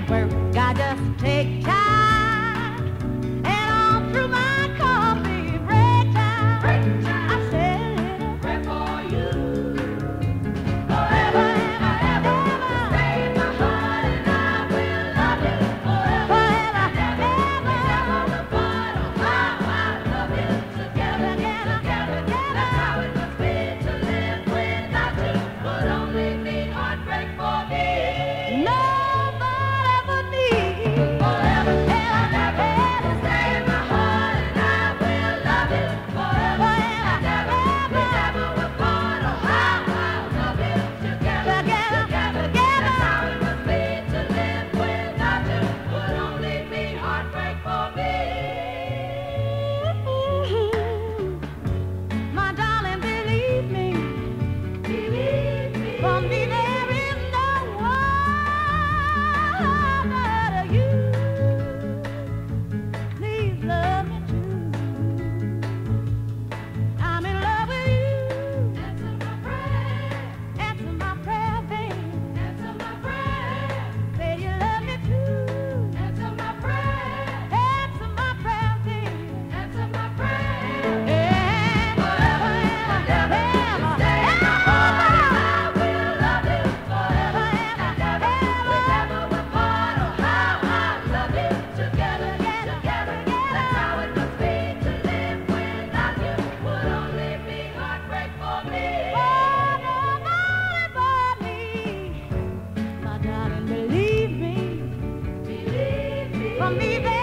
at work. I just take for me. me, baby.